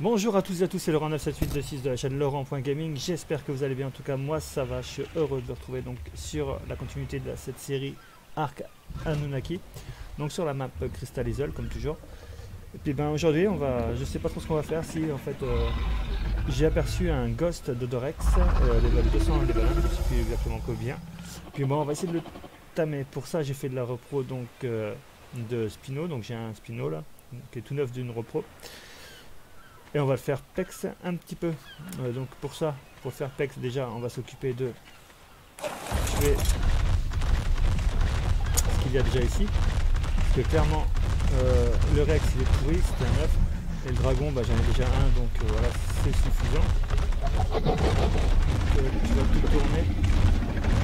Bonjour à tous et à tous, c'est Laurent 97826 de la chaîne Laurent.gaming. J'espère que vous allez bien. En tout cas, moi ça va. Je suis heureux de vous retrouver donc sur la continuité de cette série Arc Anunnaki. Donc sur la map Crystal Isle, comme toujours. Et puis ben aujourd'hui, on va. Je sais pas trop ce qu'on va faire. Si en fait euh, j'ai aperçu un Ghost d'Odorex, euh, level 200 level 1, je sais plus exactement combien. Puis bon, on va essayer de le tamer. Pour ça, j'ai fait de la repro donc euh, de Spino. Donc j'ai un Spino là, qui est tout neuf d'une repro. Et on va le faire PEX un petit peu. Euh, donc pour ça, pour faire PEX déjà, on va s'occuper de tuer ce qu'il y a déjà ici. Parce que clairement, euh, le Rex il est pourri, c'était un œuf. Et le dragon, bah, j'en ai déjà un, donc euh, voilà, c'est suffisant. Donc, tu vas tout tourner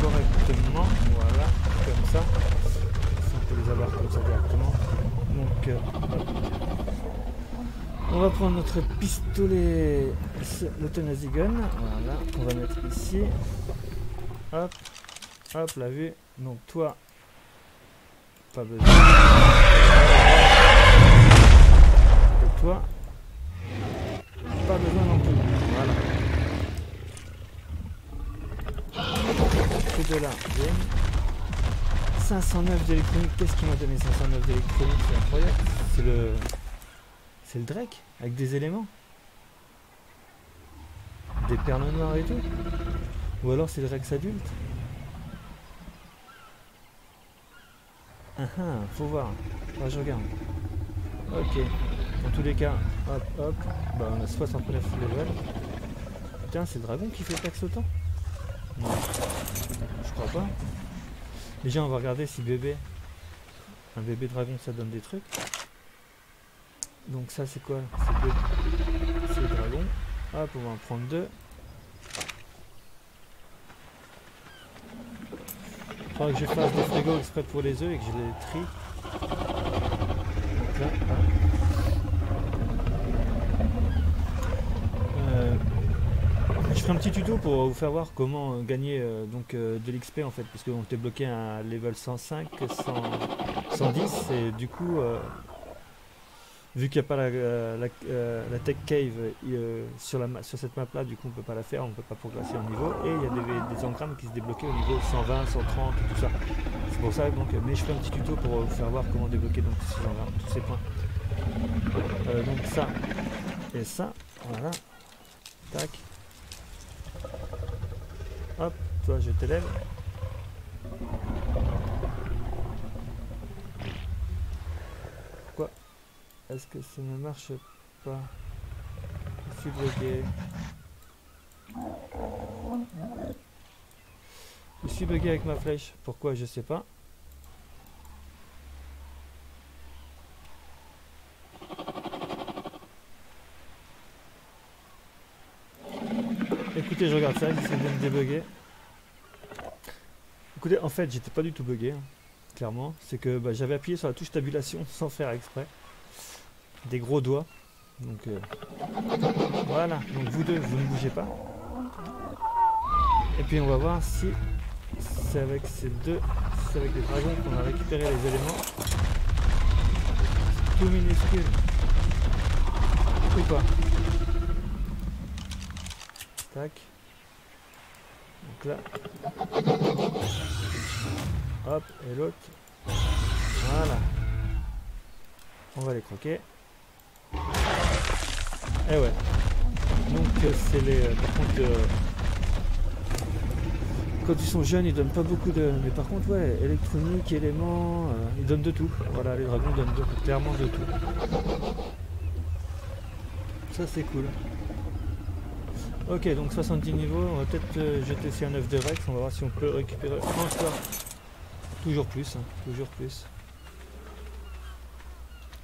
correctement, voilà, comme ça. Si on peut les avoir comme ça directement. Donc, on va prendre notre pistolet, le Gun. Voilà, on va mettre ici. Hop, hop, la vue. Donc toi, pas besoin. Et toi, pas besoin non plus. Voilà. C'est de là. 509 d'électronique. Qu'est-ce qui m'a donné 509 d'électronique? C'est incroyable. C'est le c'est le Drake avec des éléments. Des perles noires et tout. Ou alors c'est le Rex adulte. Ah ah, faut voir. Ah, je regarde. Ok. Dans tous les cas, hop, hop. Bah, on a 69 level. Putain, c'est le dragon qui fait taxe autant Non. Je crois pas. Déjà, on va regarder si bébé. Un bébé dragon, ça donne des trucs. Donc ça c'est quoi? C'est le dragon. Hop, on va en prendre deux. Il faudra que je fasse des frigos exprès pour les œufs et que je les trie. Euh, je ferai un petit tuto pour vous faire voir comment gagner euh, donc euh, de l'XP en fait, parce qu'on était bloqué à level 105, 110 et du coup vu qu'il n'y a pas la, euh, euh, la, tech cave euh, sur, la, sur cette map là, du coup on peut pas la faire, on peut pas progresser en niveau. Et il y a des, des engrammes qui se débloquaient au niveau 120, 130 et tout ça. C'est pour ça donc, mais je fais un petit tuto pour vous faire voir comment débloquer donc, tous, ces engrammes, tous ces points. donc ça et ça, voilà. Tac. Hop, toi je t'élève. Est-ce que ça ne marche pas? Je suis bugué. Je suis bugué avec ma flèche. Pourquoi? Je sais pas. Écoutez, je regarde ça, j'essaie de me débugger. Écoutez, en fait, j'étais pas du tout bugué, hein, clairement. C'est que bah, j'avais appuyé sur la touche tabulation sans faire exprès des gros doigts. Donc euh, voilà, donc vous deux, vous ne bougez pas. Et puis on va voir si c'est avec ces deux, c'est avec les dragons qu'on a récupéré les éléments. Tout minuscule. Ou pas. Tac. Donc là. Hop, et l'autre. Voilà. On va les croquer. Eh ouais. Donc euh, c'est les. Euh, par contre, euh, quand ils sont jeunes, ils donnent pas beaucoup de. Mais par contre, ouais, électronique, éléments, ils donnent de tout. Voilà, les dragons donnent clairement de tout. Ça c'est cool. Ok, donc 70 niveaux, on va peut-être jeter aussi un œuf de Rex, on va voir si on peut récupérer encore. Toujours plus, hein, toujours plus.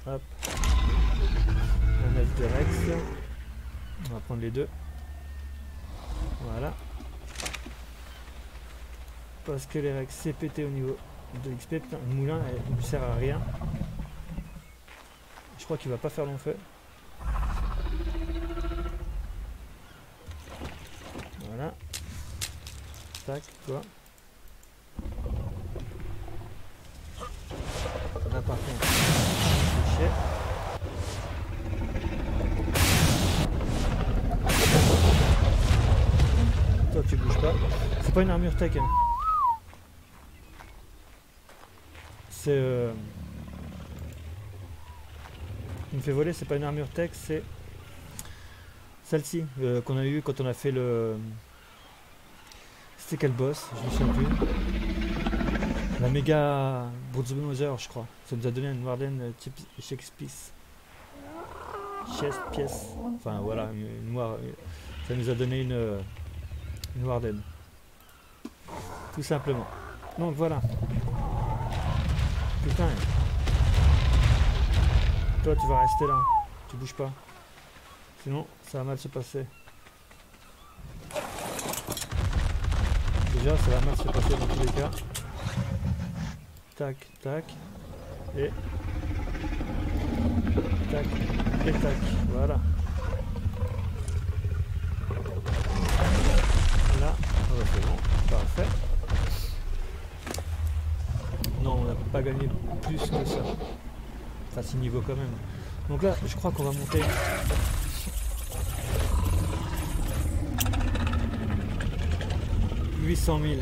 Hop. De Rex. On va prendre les deux. Voilà. Parce que les Rex c'est pété au niveau de l'XP. Putain, le moulin il ne sert à rien. Je crois qu'il va pas faire long feu. Voilà. Tac, quoi. Là par contre, C'est pas une armure tech. Hein. C'est... Euh... Il me fait voler, c'est pas une armure tech, c'est... Celle-ci, euh, qu'on a eu quand on a fait le... C'était quel boss? Je me souviens plus. La méga Brutzbenoser, je crois. Ça nous a donné une Warden type Shakespeare. Chest, pièce. Enfin voilà, une, noire. Ça nous a donné une, une Warden. Tout simplement. Donc voilà. Putain. Toi tu vas rester là. Tu bouges pas. Sinon ça va mal se passer. Déjà ça va mal se passer dans tous les cas. Tac, tac. Et. Tac, et tac. Voilà. C'est bon. Parfait. Non, on n'a pas gagné plus que ça. Enfin, 6 niveaux quand même. Donc là, je crois qu'on va monter. « 800 000.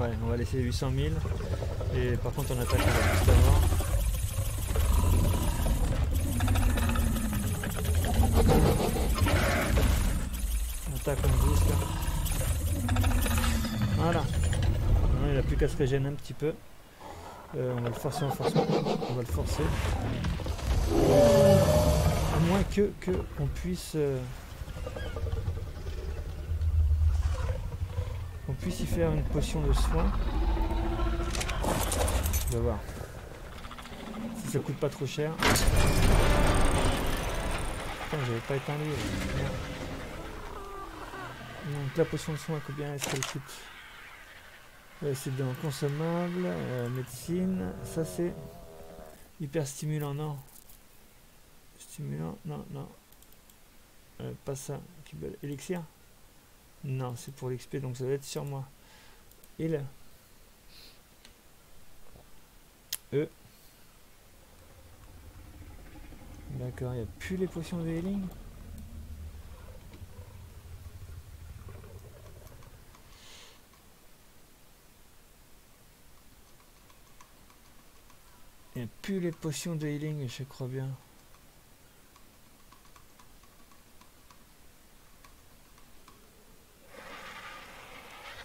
Ouais, on va laisser 800 000. Et par contre, on attaque juste avant. On attaque en 10 là. Voilà. il n'a plus qu'à se régénérer un petit peu. Euh, on va le forcer en force. On va le forcer. À moins que, que on puisse. Euh, on puisse y faire une potion de soin. On va voir. Si ça coûte pas trop cher. Putain, j'avais pas éteint lui. Donc la potion de soin, combien est-ce qu'elle coûte? C'est dans consommable, euh, médecine. Ça c'est hyper stimulant, non? Stimulant, non, non. Euh, pas ça. Élixir Non, c'est pour l'XP, donc ça va être sur moi. Il E. D'accord, il n'y a plus les potions de healing? Il n'y a plus les potions de healing, je crois bien.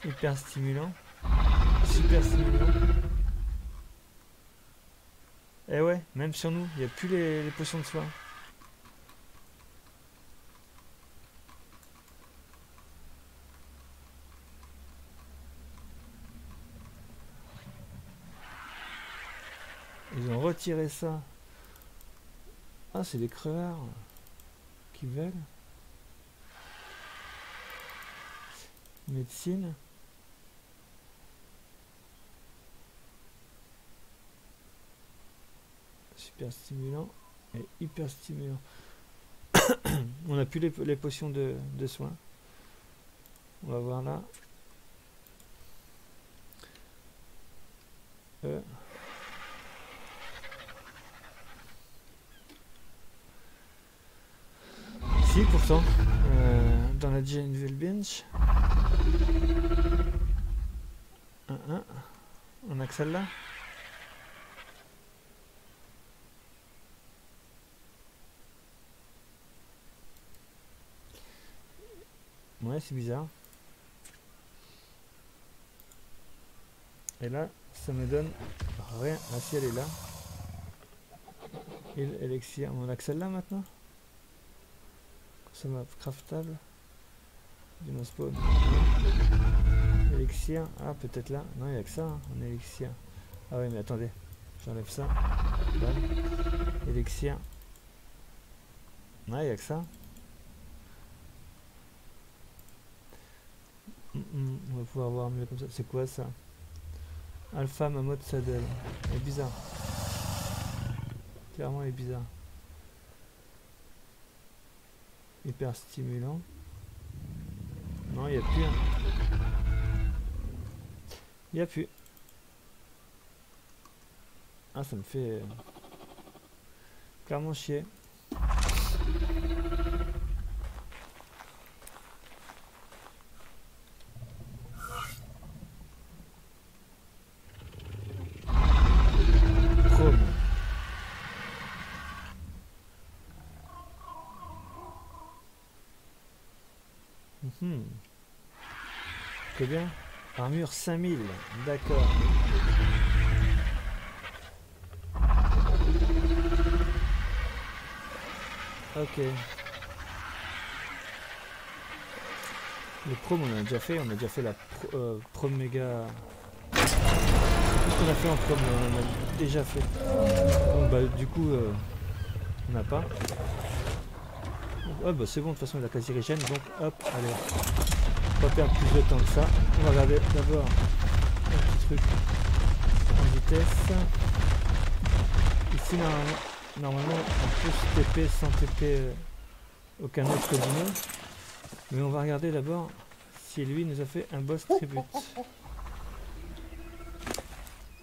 Hyper stimulant. Super stimulant. Eh ouais, même sur nous, il n'y a plus les, potions de soin. Retiré ça. Ah, c'est des crevards qui veulent. Médecine. super stimulant et hyper stimulant. On a plus les, potions de, soins. On va voir là. Euh. Si pourtant, euh, dans la Janeville Bench. On a celle-là. Ouais, c'est bizarre. Et là, ça me donne rien. Ah si, elle est là. Il, Elixir. On a celle-là maintenant? Consommable, craftable. Du spawn. Elixir. Ah, peut-être là. Non, il n'y a que ça hein, en élixir. Ah oui, mais attendez. J'enlève ça. Elixir. Ah, il n'y a que ça. on va pouvoir voir mieux comme ça. C'est quoi ça? Alpha Mammoth Saddle. Est bizarre. Clairement, elle est bizarre. Hyper stimulant. Non, il n'y a plus. Il n'y a plus. Ah, ça me fait euh, clairement chier. Hmm. Combien Armure 5000, d'accord. Ok. Le prom on a déjà fait, on a déjà fait la pro, euh, prom méga. Qu'est-ce qu'on a fait en prom On a déjà fait. Donc bah du coup euh, on n'a pas. Ah bah c'est bon, de toute façon il a quasi régène, donc hop, allez. Va perdre plus de temps que ça. On va regarder d'abord un petit truc en vitesse. Ici normalement, on peut se TP sans TP euh, aucun autre dino. Mais on va regarder d'abord si lui nous a fait un boss tribute.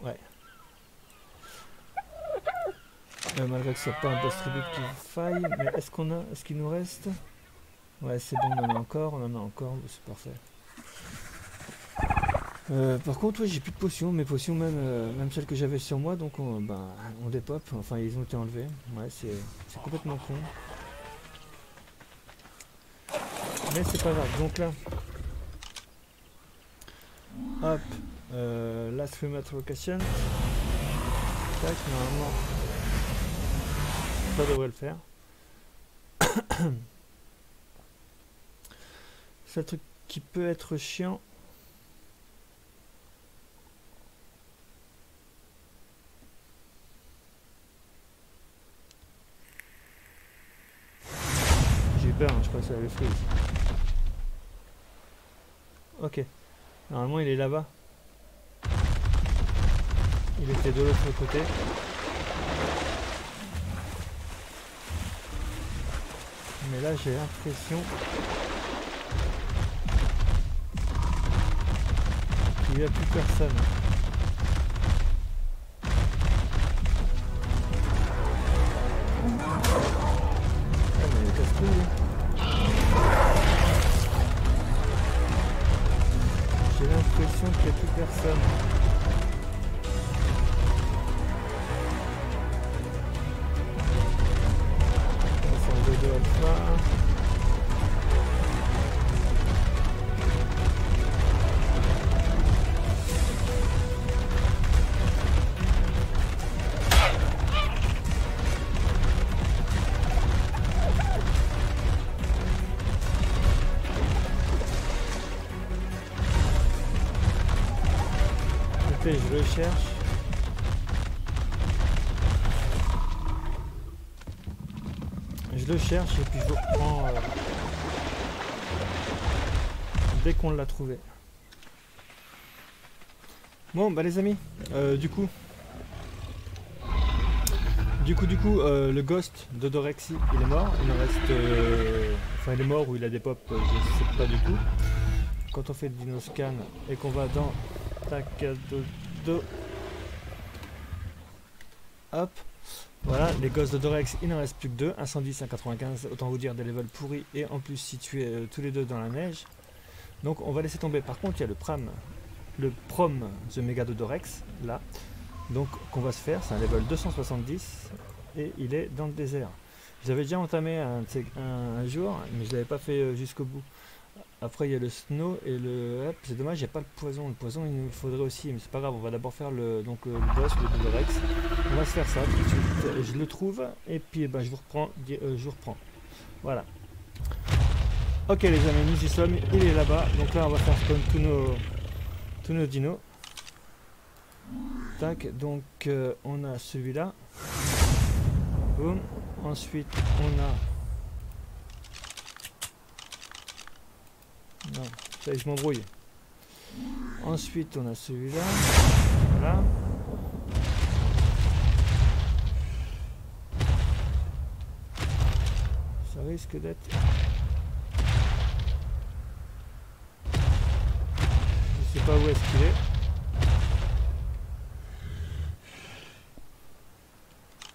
Ouais. Euh, malgré que ce soit pas un boss tribute qui faille, mais est-ce qu'on a, est-ce qu'il nous reste? Ouais, c'est bon, on en a encore, on en a encore, c'est parfait. Euh, par contre, ouais, j'ai plus de potions, mes potions, même, euh, même celles que j'avais sur moi, donc on, ben, on dépop, enfin ils ont été enlevés. Ouais, c'est complètement con. Mais c'est pas grave, donc là, hop, euh, last remote location. Tac, normalement, ça devrait le faire. C'est un truc qui peut être chiant. J'ai eu peur, hein, je que ça avait freeze. Ok. Normalement il est là-bas. Il était de l'autre côté. Mais là j'ai l'impression Il n'y a plus personne. Ah casse J'ai l'impression qu'il n'y a plus personne. Le cherche et puis je reprends euh, dès qu'on l'a trouvé. Bon bah les amis, euh, du coup, du coup, du coup, euh, le ghost de Dorexy, il est mort. Il reste, enfin, il est mort ou il a des pop, je sais pas du tout. Quand on fait le dino scan et qu'on va dans tac do, Hop. Voilà, les gosses de Dorex, il n'en reste plus que deux. 110, 195, autant vous dire des levels pourris et en plus situés euh, tous les deux dans la neige. Donc on va laisser tomber. Par contre, il y a le pram, le prom The Mega de Dorex, là. Donc qu'on va se faire, c'est un level 270 et il est dans le désert. J'avais déjà entamé un, jour, mais je l'avais pas fait euh, jusqu'au bout. Après, il y a le snow et le. C'est dommage, il n'y a pas le poison. Le poison, il nous faudrait aussi, mais c'est pas grave. On va d'abord faire le, donc, le boss, le Rex. On va se faire ça tout de suite. Je le trouve et puis eh ben, je vous reprends. Euh, je vous reprends. Voilà. Ok, les amis, nous y sommes. Il est là-bas. Donc là, on va faire spawn tous nos, tous nos dinos. Tac, donc euh, on a celui-là. Boum. Ensuite, on a Non, ça je m'embrouille. Ensuite, on a celui-là. Voilà. Risque d'être... Je sais pas où est-ce qu'il est.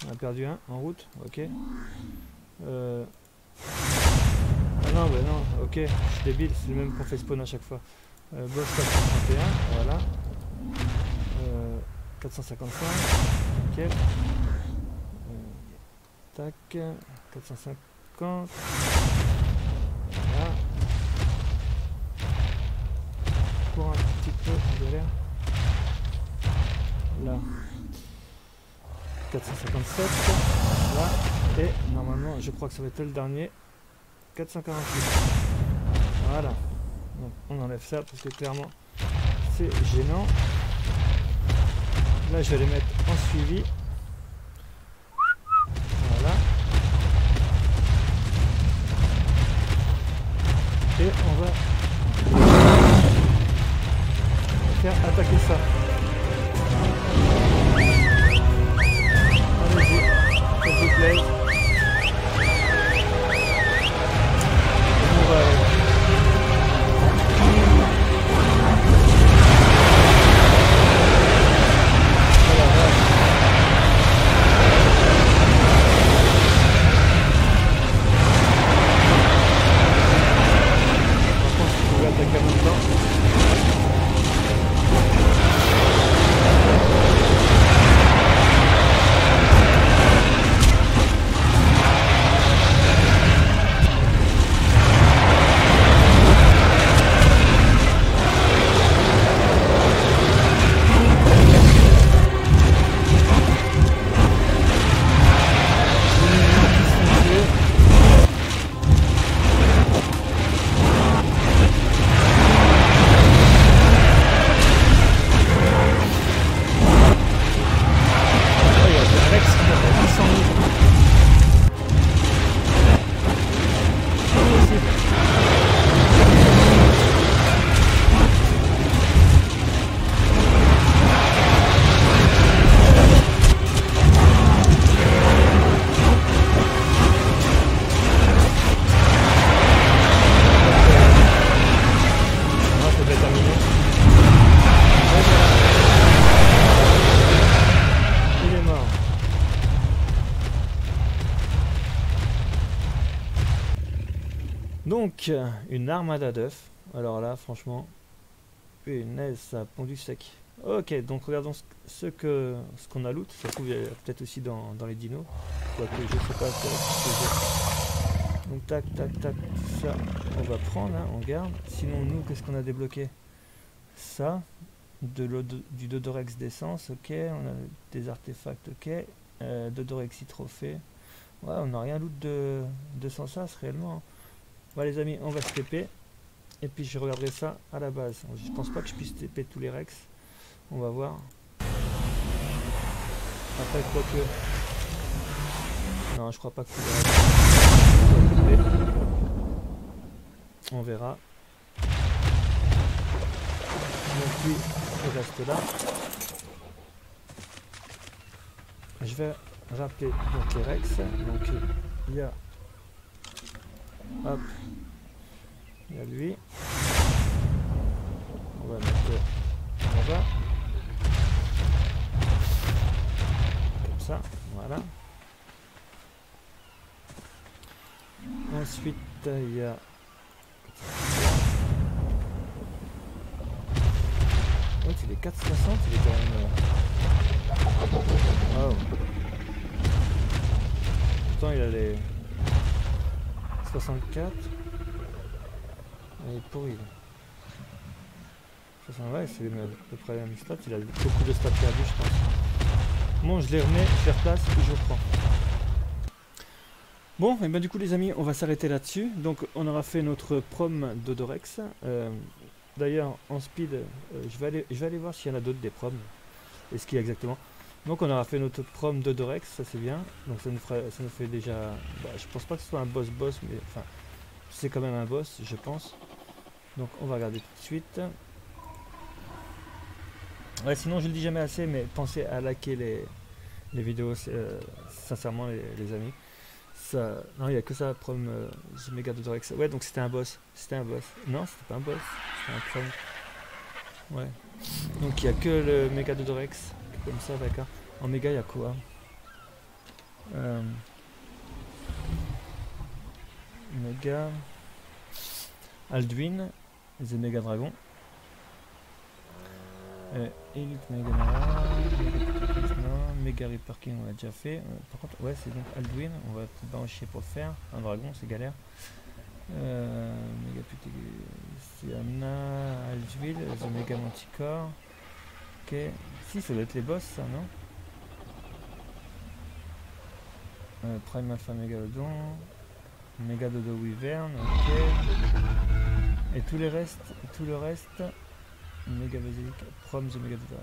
On a perdu un en route, ok. Euh, non, bah non, ok, je suis débile, c'est le même qu'on fait spawn à chaque fois. Euh, boss 431, voilà. Euh, 455, nickel. Euh, tac, 450. Voilà. court un petit peu. Là. 457. Là. Et normalement, je crois que ça va être le dernier. 448. Voilà. On enlève ça parce que clairement c'est gênant. Là je vais les mettre en suivi. Voilà. Et on va faire attaquer ça. Allez-y, s'il vous plaît. Une armada d'œufs. Alors là, franchement, punaise, ça a pondu sec. Ok, donc regardons ce, que ce qu'on a loot. Ça se trouve peut-être aussi dans, les dinos. Donc, tac, tac, tac, ça, on va prendre, hein, on garde. Sinon, nous, qu'est-ce qu'on a débloqué? Ça, de du Dodorex d'essence, ok. On a des artefacts, ok. Euh, Dodorexy trophée. Ouais, on n'a rien loot de, de sans sas réellement. Voilà les amis, on va se TP. Et puis je regarderai ça à la base. Je pense pas que je puisse TP tous les Rex. On va voir. Après, quoi que. Non, je crois pas que. On verra. Donc lui, il reste là. Je vais rappeler donc les Rex. Donc il y a. Hop. Il y a lui. On va mettre là-bas. Comme ça, voilà. Ensuite, il y a. Ouais, il est 460, il est quand même. euh, Wow. Pourtant, il a les 64. Il est pourri. là. 60, ouais, c'est à peu près la même stat. Il a beaucoup de stats perdus, je pense. Bon, je les remets, je les replace et je reprends. Bon, et ben du coup, les amis, on va s'arrêter là-dessus. Donc, on aura fait notre prom d'Odorex. Euh, D'ailleurs, en speed, euh, je, vais aller, je vais aller voir s'il y en a d'autres des proms. Et ce qu'il y a exactement? Donc, on aura fait notre prom d'Odorex, ça c'est bien. Donc, ça nous, fera, ça nous fait déjà. bah, je pense pas que ce soit un boss-boss, mais enfin, c'est quand même un boss, je pense. Donc, on va regarder tout de suite. Ouais, sinon, je le dis jamais assez, mais pensez à liker les, les vidéos, euh, sincèrement, les, amis. Ça, non, il n'y a que ça, prom euh, Mega. Ouais, donc c'était un boss. C'était un boss. Non, c'était pas un boss. C'était un prom. Ouais. Donc il n'y a que le Mega Dodorex. Comme ça, d'accord. En méga, il y a quoi euh, Mega. Alduin. The Mega Dragon. Euh, Elite Mega Mega Reparking on l'a déjà fait. Euh, par contre, ouais, c'est donc Alduin. On va peut-être pour faire. Un dragon, c'est galère. Euh, Siana, Algeville, The Mega Manticore. Si, ça doit être les boss, ça, non euh, Prime Alpha Megalodon. Megadodo Wyvern, ok. Et tous les restes, tout le reste. Méga Basilic, Prom The Megadodo.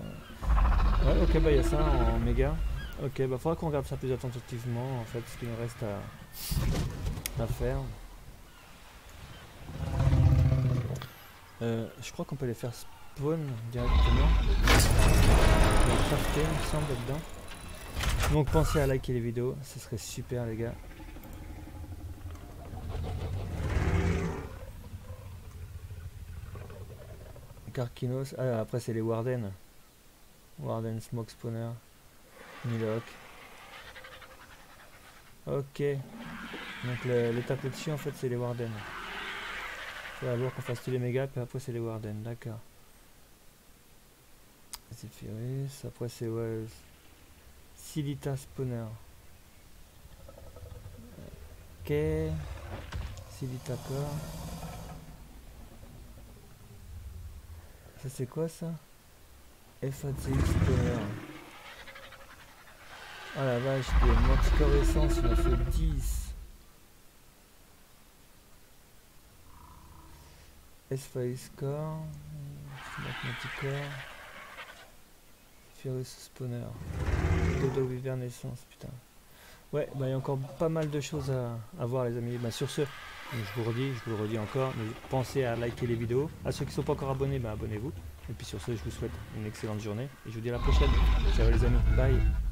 Ouais, ok, bah il y a ça en méga. Ok, bah faudra qu'on regarde ça plus attentivement, en fait, ce qu'il nous reste à faire. Euh, je crois qu'on peut les faire spawn directement. Crafter, il me semble, dedans. Donc pensez à liker les vidéos, ce serait super les gars. Carquinos, ah après c'est les Warden. Warden Smoke Spawner. Milok. Ok. Donc l'étape au-dessus en fait c'est les Warden. Il va falloir qu'on fasse tous les mégas, puis après c'est les Warden, d'accord. Zephyris, après c'est ouais, Silita Spawner. Ok. Silita Core. Ça c'est quoi ça? FACX Spawner. Oh la vache, des Manticore Essence, il a fait 10. S-File Score, Mathematicore, Furious Spawner, Dodo Wyvern Essence, putain. Ouais, bah il y a encore pas mal de choses à, voir les amis. Bah sur ce, je vous redis, je vous le redis encore, pensez à liker les vidéos. À ceux qui ne sont pas encore abonnés, bah abonnez-vous. Et puis sur ce, je vous souhaite une excellente journée et je vous dis à la prochaine. Ciao les amis, bye